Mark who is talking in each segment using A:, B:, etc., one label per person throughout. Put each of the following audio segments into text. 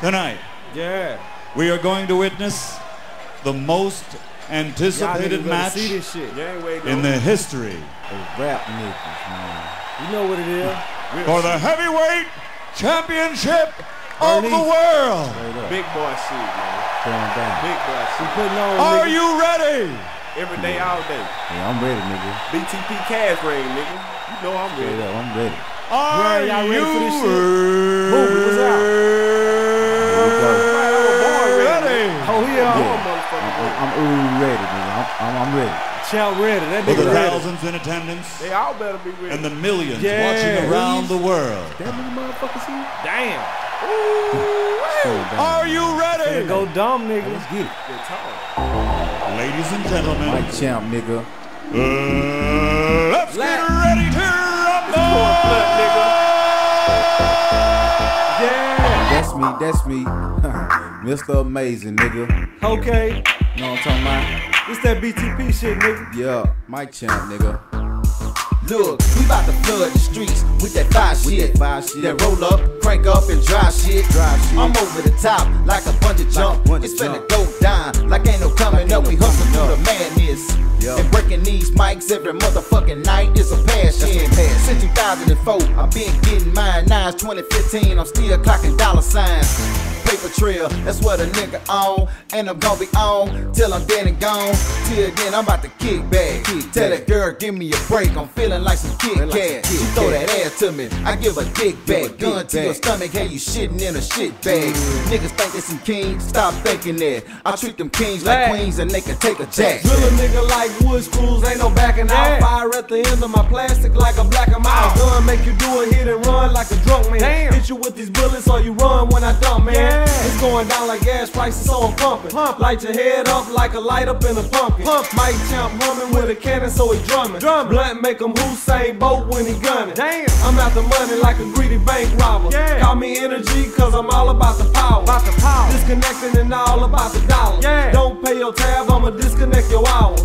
A: Tonight,
B: Yeah.
A: we are going to witness the most anticipated match
B: see this shit.
C: You ain't
A: in the history
D: of rap niggas, man.
B: You know what it is.
A: for the heavyweight championship of the world.
C: Big boy shit, man.
D: Down.
C: Big boy
B: We
C: shit.
B: putting on.
A: Are
B: nigga.
A: you ready?
C: Every day, all day.
D: Yeah, I'm ready, nigga.
C: BTP cash ring, nigga. You know I'm
D: Straight
C: ready.
D: up, I'm ready.
A: Are
B: y'all ready
A: you
B: for this shit? Movie, what's out?
A: Ready?
B: Oh yeah.
C: Born
D: Yeah.
C: motherfucker
D: I'm,
C: ready.
D: I'm, I'm ooh ready, nigga. I'm, I'm, I'm ready.
B: Champ ready. That
A: For
B: nigga
A: the
B: ready.
A: thousands in attendance
C: They all better be ready.
A: and the millions
B: Yeah.
A: watching around the world.
D: That many motherfuckers here?
B: Damn.
D: Going down.
A: Are you
B: Finna
A: ready?
B: go dumb,
D: Hey,
B: nigga.
D: let's get it.
C: Good talk.
A: Ladies and gentlemen,
D: Mike Champ, nigga.
A: uh, let's get ready to rumble!
C: Blood, nigga.
B: Yeah.
D: That's me, that's me. Mr. Amazing, nigga.
B: Okay.
D: You know what I'm talking about?
B: This that BTP shit, nigga.
D: Yeah, Mike Champ, nigga.
E: Look, we bout to flood the streets with that fire
D: With
E: shit.
D: that fire shit.
E: That roll up, crank up, and dry shit.
D: Dry shit.
E: I'm over the top like a bungee jump.
D: bungee
E: it's finna
D: jump.
E: go down like ain't no coming up. We hustle through the madness.
D: Yeah.
E: And breaking these mics every motherfucking night is a passion. Since 2004, I've been getting mine. Now it's 2015, I'm still clocking dollar signs. Paper trail, that's what a nigga on. And I'm gonna be on till I'm dead and gone. Till then, I'm about to kick back. Tell that girl, give me a break. I'm feeling like some Kit
D: Feeling like some
E: Kat. She throw that to me. I give a dick back. Gun to your stomach, hey, you shitting in a shit bag. Niggas think they some kings, stop thinking that. I treat them kings like queens and they can take a jack.
F: Drill a nigga like wood screws, ain't no backing out. Fire at the end of my plastic like a black and mild. Oh. Gun make you do a hit and run like a drunk man.
B: Damn.
F: Hit you with these bullets or you run when I dump, man.
B: Yeah.
F: It's going down like gas prices, so I'm pumping.
B: Pump.
F: Light your head up like a light up in a pumpkin.
B: Pump.
F: Mike Champ humming with a cannon, so he drumming.
B: Drumming.
F: Blunt make him Usain Bolt when he gunning.
B: Damn.
F: I'm after money like a greedy bank robber.
B: Yeah.
F: Call me energy, cause I'm all about the power.
B: About the power.
F: Disconnecting and all about the dollar.
B: Yeah.
F: Don't pay your tab, I'ma disconnect your hours.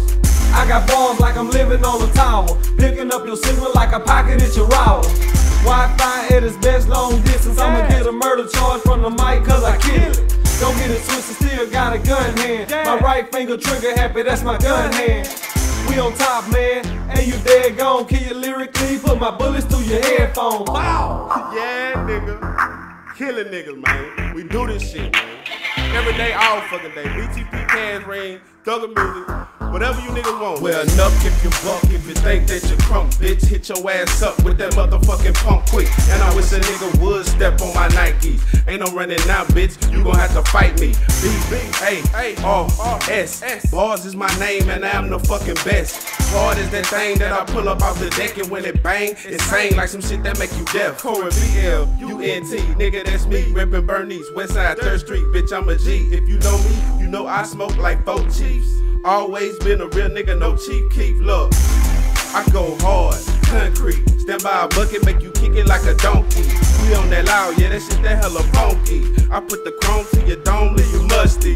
F: I got balls like I'm living on a tower. Picking up your signal like a pocket at your router. Wi-Fi at its best long distance. I'ma get a murder charge from the mic cause I kill it. Don't get it twisted, still got a gun hand.
B: Yeah.
F: My right finger trigger happy, that's my gun hand. We on top, man. And you dead gone. Kill you lyrically, put my bullets through your headphones. Wow.
C: Yeah, nigga. Killing niggas, man. We do this shit, man. Every day, all fucking day. BTP cash ring, thugger music, whatever you niggas want. Well, enough if you buck, if you think that you crunk, bitch. Hit your ass up with that motherfucking pump quick. And I wish a nigga would step on my Nikes. Ain't no running now, bitch. You gon' have to fight me. B, A, A, R, S. Bars is my name, and I'm the fucking best. Hard is that thing that I pull up off the deck, and when it bang, it sing like some shit that make you deaf. Corey BL, UNT, nigga, that's me. Rippin' Bernice, Westside, 3rd Street, bitch, I'm a G. If you know me, you know I smoke like four chiefs. Always been a real nigga, no cheap keep. Look, I go hard, concrete. Stand by a bucket, make you kick it like a donkey. We on that loud, yeah, that shit that hella funky. I put the chrome to your dome, leave you musty.